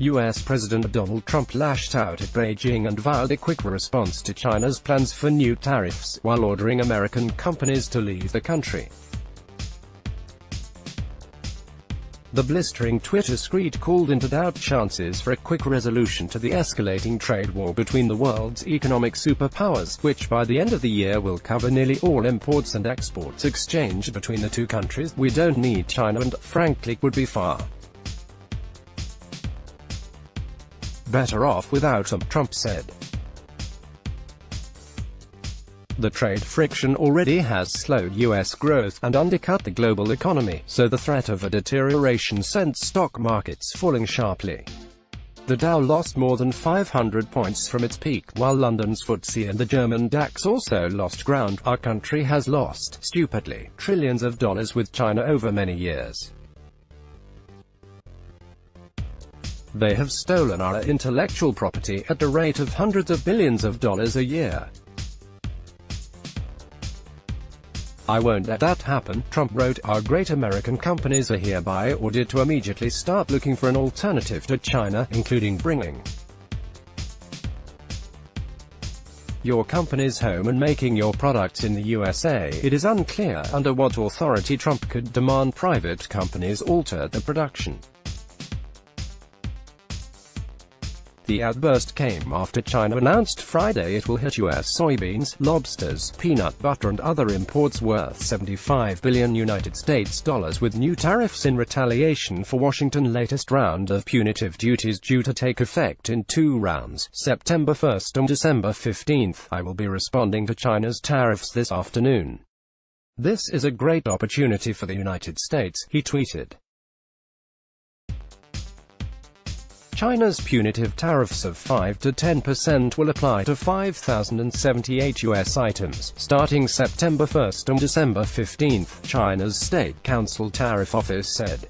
U.S. President Donald Trump lashed out at Beijing and vowed a quick response to China's plans for new tariffs, while ordering American companies to leave the country. The blistering Twitter screed called into doubt chances for a quick resolution to the escalating trade war between the world's economic superpowers, which by the end of the year will cover nearly all imports and exports exchanged between the two countries. We don't need China and, frankly, would be far better off without them, Trump said. The trade friction already has slowed U.S. growth and undercut the global economy, so the threat of a deterioration sent stock markets falling sharply. The Dow lost more than 500 points from its peak, while London's FTSE and the German DAX also lost ground. Our country has lost, stupidly, trillions of dollars with China over many years. They have stolen our intellectual property at the rate of hundreds of billions of dollars a year. I won't let that happen, Trump wrote. Our great American companies are hereby ordered to immediately start looking for an alternative to China, including bringing your companies home and making your products in the USA. It is unclear under what authority Trump could demand private companies alter the production. The outburst came after China announced Friday it will hit U.S. soybeans, lobsters, peanut butter and other imports worth 75 billion United States dollars with new tariffs in retaliation for Washington's latest round of punitive duties due to take effect in two rounds, September 1st and December 15th. I will be responding to China's tariffs this afternoon. This is a great opportunity for the United States, he tweeted. China's punitive tariffs of 5 to 10% will apply to 5,078 U.S. items, starting September 1 and December 15, China's State Council Tariff Office said.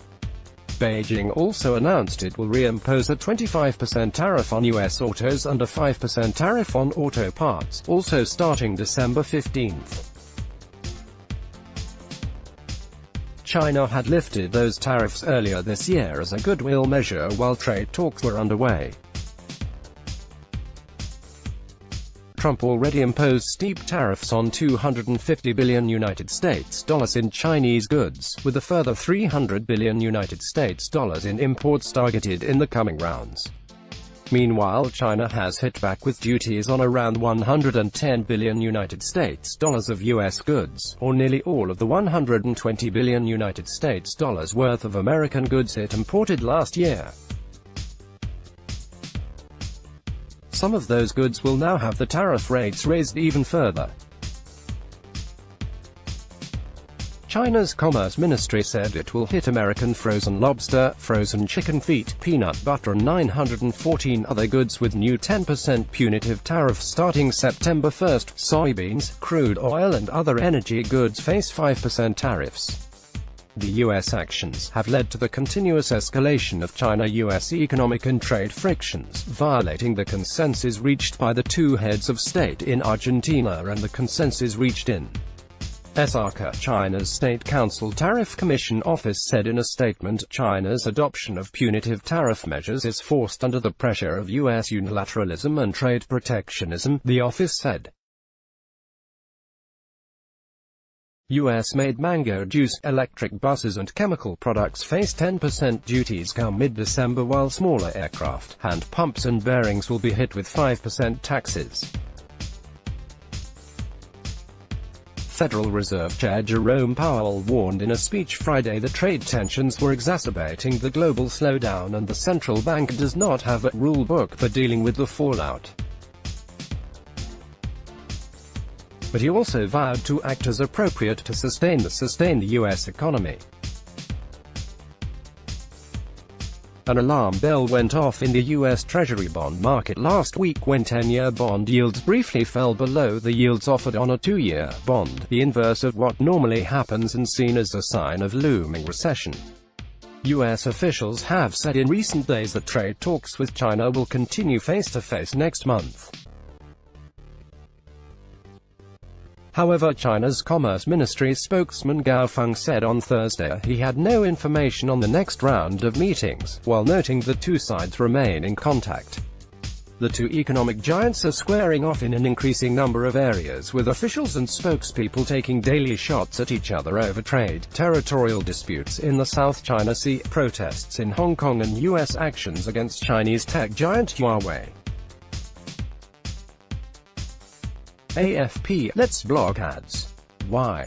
Beijing also announced it will reimpose a 25% tariff on U.S. autos and a 5% tariff on auto parts, also starting December 15. China had lifted those tariffs earlier this year as a goodwill measure while trade talks were underway. Trump already imposed steep tariffs on 250 billion United States dollars in Chinese goods, with a further 300 billion United States dollars in imports targeted in the coming rounds. Meanwhile China has hit back with duties on around 110 billion United States dollars of US goods, or nearly all of the 120 billion United States dollars worth of American goods it imported last year. Some of those goods will now have the tariff rates raised even further. China's Commerce Ministry said it will hit American frozen lobster, frozen chicken feet, peanut butter and 914 other goods with new 10% punitive tariffs starting September 1. Soybeans, crude oil and other energy goods face 5% tariffs. The U.S. actions have led to the continuous escalation of China-U.S. economic and trade frictions, violating the consensus reached by the two heads of state in Argentina and the consensus reached in Osaka, China's State Council Tariff Commission office said in a statement, China's adoption of punitive tariff measures is forced under the pressure of U.S. unilateralism and trade protectionism, the office said. US-made mango juice, electric buses and chemical products face 10% duties come mid-December while smaller aircraft, hand pumps and bearings will be hit with 5% taxes. Federal Reserve Chair Jerome Powell warned in a speech Friday that trade tensions were exacerbating the global slowdown and the central bank does not have a rule book for dealing with the fallout. But he also vowed to act as appropriate to sustain the sustain the U.S. economy. An alarm bell went off in the U.S. Treasury bond market last week when 10-year bond yields briefly fell below the yields offered on a two-year bond, the inverse of what normally happens and seen as a sign of looming recession. U.S. officials have said in recent days that trade talks with China will continue face-to-face -face next month. However China's Commerce Ministry spokesman Gao Feng said on Thursday he had no information on the next round of meetings, while noting the two sides remain in contact. The two economic giants are squaring off in an increasing number of areas with officials and spokespeople taking daily shots at each other over trade, territorial disputes in the South China Sea, protests in Hong Kong and U.S. actions against Chinese tech giant Huawei. AFP, let's block ads. Why?